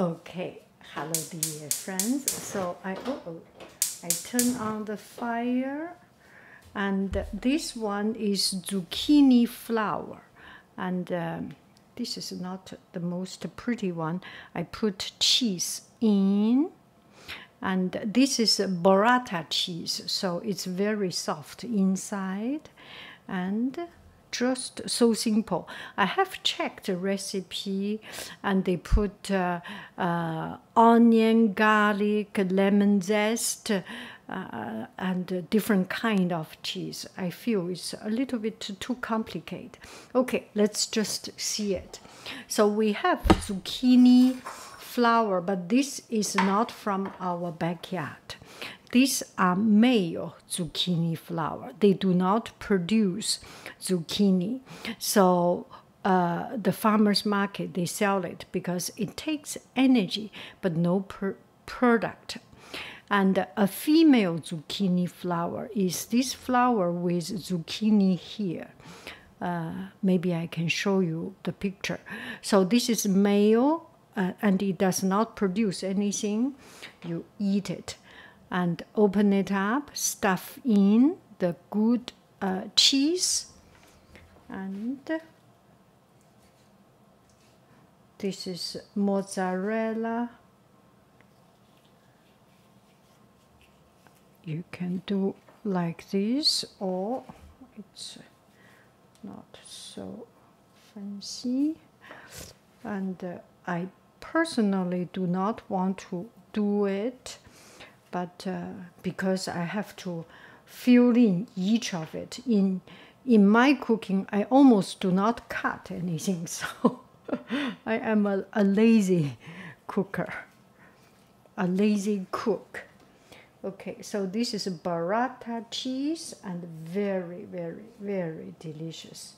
Okay, hello dear friends. So I oh, oh, I turn on the fire, and this one is zucchini flower, and um, this is not the most pretty one. I put cheese in, and this is burrata cheese, so it's very soft inside, and just so simple. I have checked the recipe, and they put uh, uh, onion, garlic, lemon zest, uh, and different kind of cheese. I feel it's a little bit too complicated. Okay, let's just see it. So we have zucchini flower, but this is not from our backyard. These are male zucchini flower. They do not produce zucchini. So uh, the farmers market they sell it because it takes energy but no product. And a female zucchini flower is this flower with zucchini here. Uh, maybe I can show you the picture. So this is male, uh, and it does not produce anything. You eat it and open it up, stuff in the good uh, cheese, and this is mozzarella. You can do like this, or it's not so fancy. And uh, I personally do not want to do it but uh, because I have to fill in each of it in in my cooking, I almost do not cut anything, so I am a, a lazy cooker, a lazy cook. Okay, so this is burrata cheese and very, very, very delicious.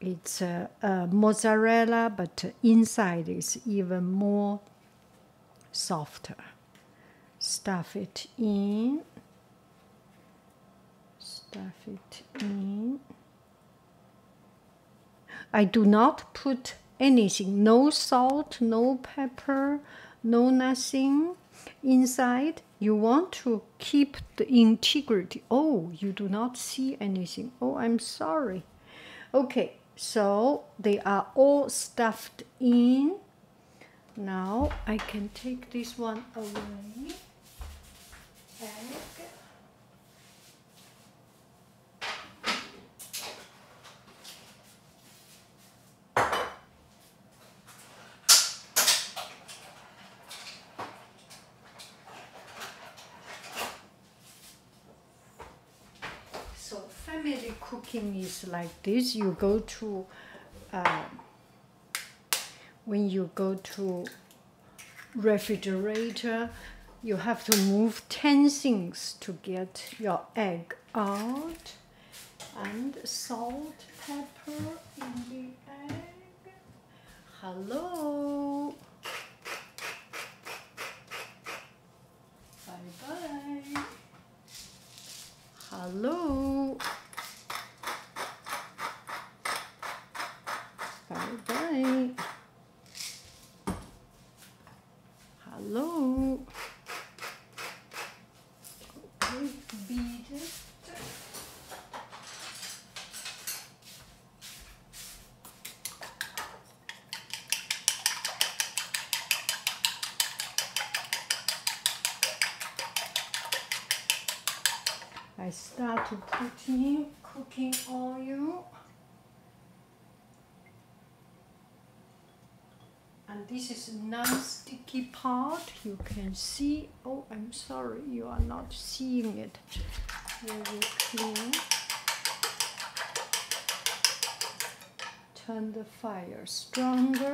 It's uh, mozzarella, but inside is even more softer stuff it in. Stuff it in. I do not put anything. No salt no pepper no nothing inside. You want to keep the integrity. Oh you do not see anything. Oh i'm sorry. Okay so they are all stuffed in. Now i can take this one away egg. So family cooking is like this. You go to uh, when you go to refrigerator you have to move 10 things to get your egg out. And salt pepper in the egg. Hello? Bye bye hello? Bye bye hello I start to cooking oil. And this is non-sticky part. You can see. Oh, I'm sorry, you are not seeing it very clear. Turn the fire stronger.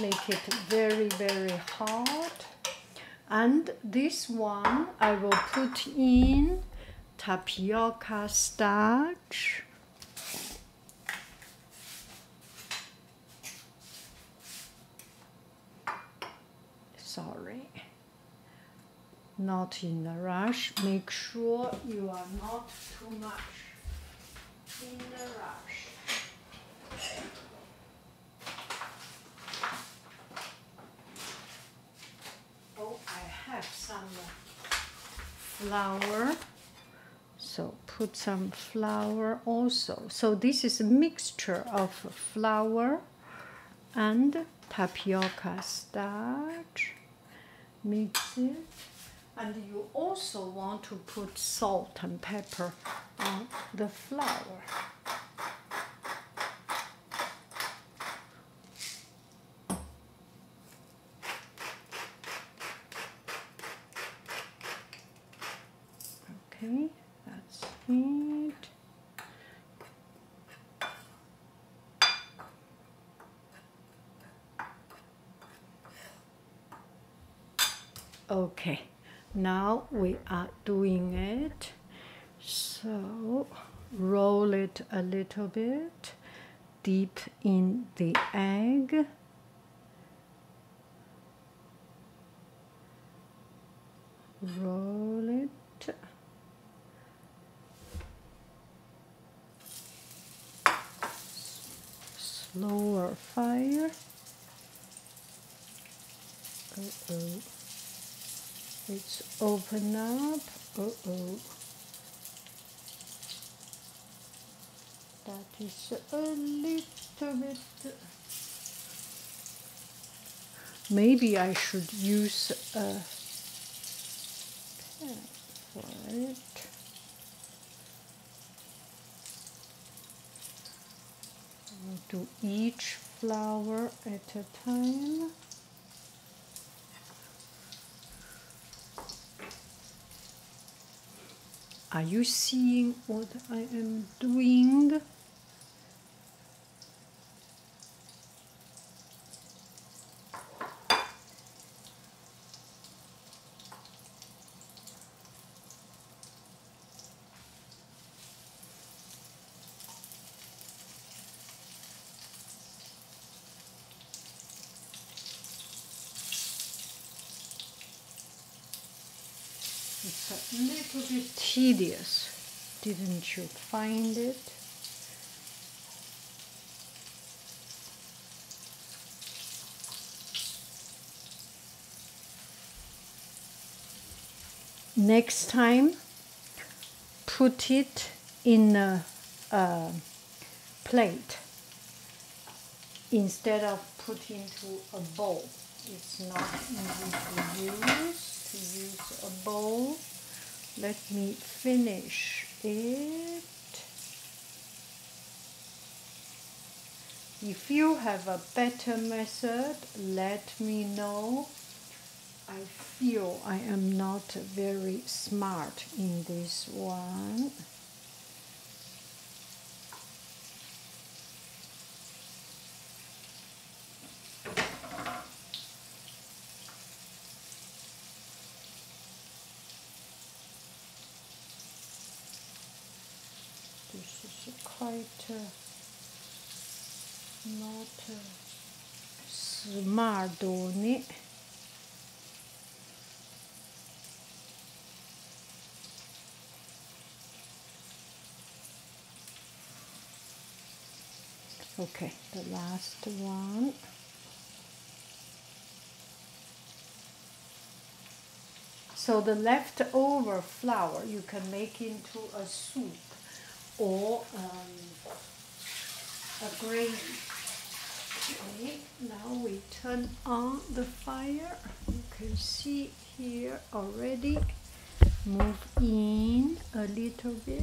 Make it very, very hot and this one I will put in tapioca starch. Sorry, not in a rush. Make sure you are not too much in a rush. Oh, I have some flour. Put some flour also. So this is a mixture of flour and tapioca starch. Mix it. And you also want to put salt and pepper on the flour. Okay, that's it. Okay, now we are doing it. So roll it a little bit deep in the egg. Roll it. Slower fire. Uh oh. It's open up. Uh oh. That is a little bit. Maybe I should use a pen for it. do each flower at a time. Are you seeing what I am doing? It's a little bit tedious, didn't you find it? Next time, put it in a, a plate instead of putting into a bowl. It's not easy to use. To use a bowl. Let me finish it. If you have a better method, let me know. I feel I am not very smart in this one. This is quite uh, not smart on it. Okay, the last one. So the leftover flour you can make into a soup or um, a gravy. Okay, now we turn on the fire. You can see here already. Move in a little bit.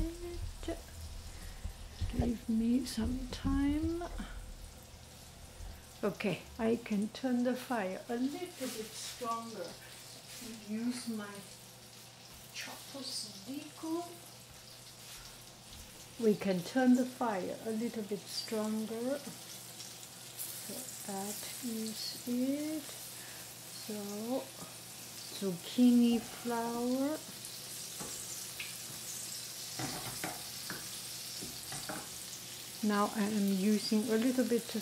Give me some time. Okay, I can turn the fire a little bit stronger. Use my chopper stick. We can turn the fire a little bit stronger. So that is it. So zucchini flower. Now I am using a little bit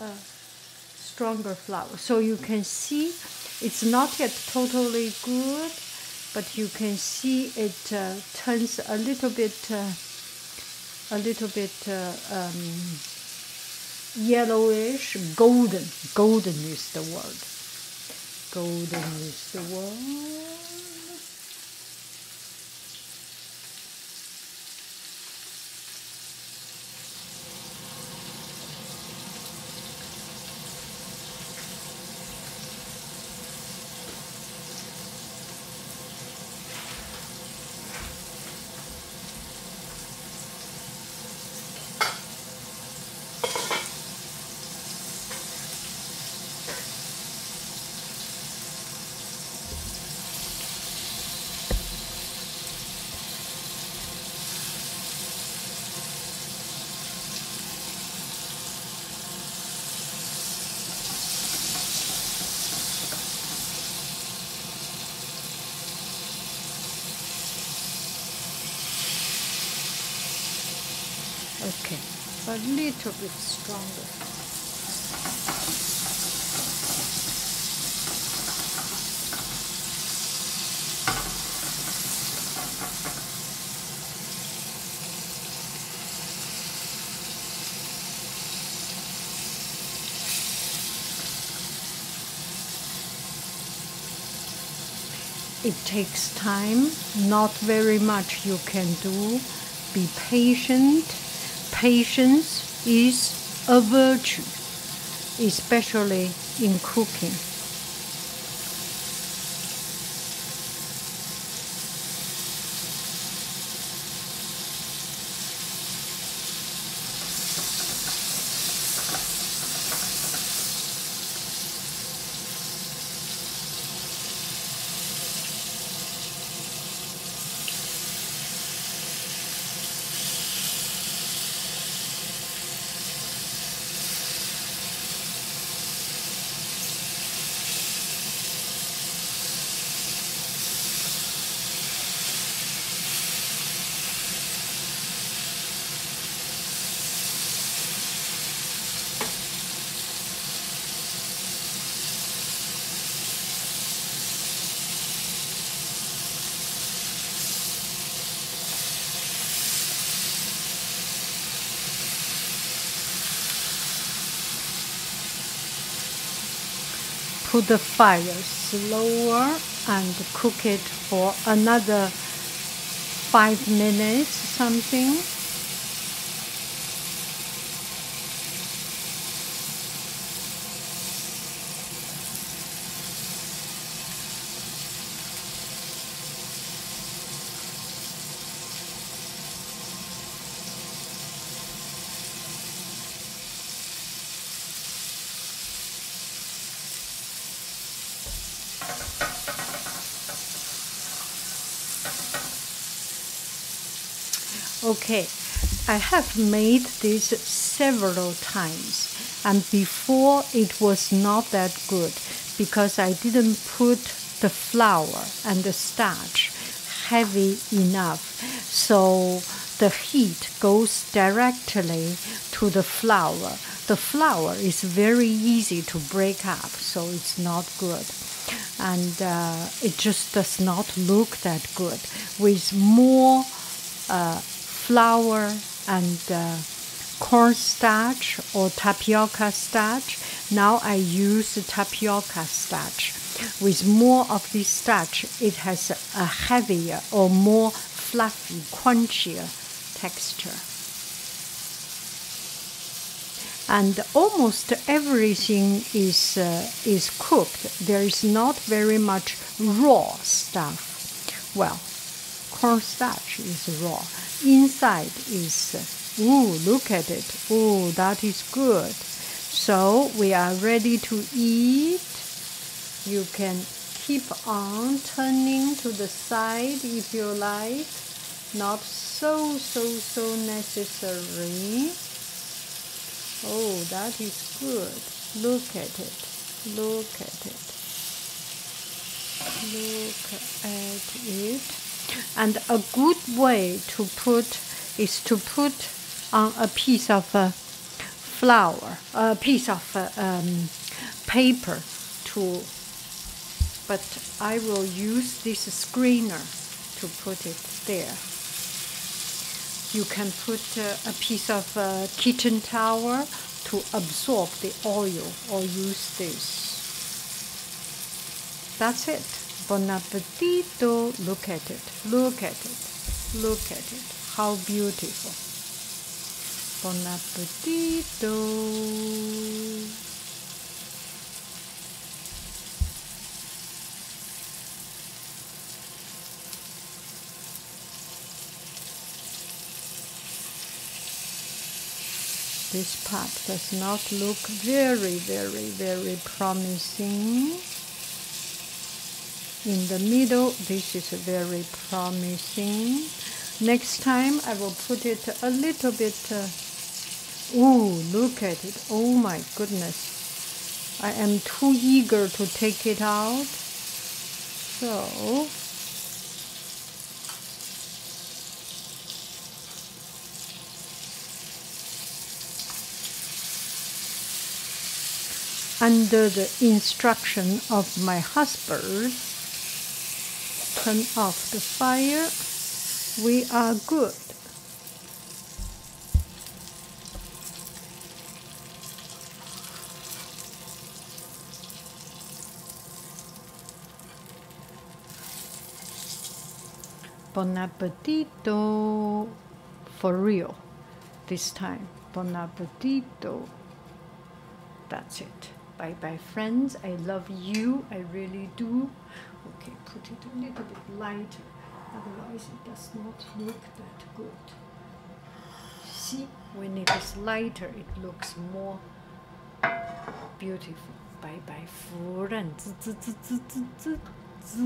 uh, stronger flour. So you can see it's not yet totally good, but you can see it uh, turns a little bit, uh, a little bit uh, um, yellowish, golden. Golden is the word. Golden is the word. okay a little bit stronger it takes time, not very much you can do. Be patient. Patience is a virtue, especially in cooking. Put the fire slower and cook it for another five minutes something Okay, I have made this several times, and before it was not that good because I didn't put the flour and the starch heavy enough. So the heat goes directly to the flour. The flour is very easy to break up, so it's not good. And uh, it just does not look that good. With more uh, flour and uh, cornstarch or tapioca starch. Now I use tapioca starch. With more of this starch, it has a heavier or more fluffy, crunchier texture. And almost everything is, uh, is cooked. There is not very much raw stuff. Well, cornstarch is raw inside is, ooh, look at it. Ooh, that is good. So we are ready to eat. You can keep on turning to the side if you like. Not so, so, so necessary. Oh, that is good. Look at it. Look at it. Look at it. And a good way to put is to put on a piece of uh, flour, a piece of uh, um, paper to, but I will use this screener to put it there. You can put uh, a piece of uh, kitchen towel to absorb the oil or use this. That's it. Bon appetito. Look at it. Look at it. Look at it. How beautiful. Bon appetito. This part does not look very, very, very promising in the middle. This is very promising. Next time I will put it a little bit. Uh, look at it. Oh my goodness. I am too eager to take it out. So under the instruction of my husband turn off the fire. We are good. Bon appetito for real this time. Bon appetito. That's it. Bye bye, friends. I love you. I really do. Okay, put it a little bit lighter. Otherwise, it does not look that good. See, when it is lighter, it looks more beautiful. Bye bye, 夫人。滋滋滋滋滋滋滋。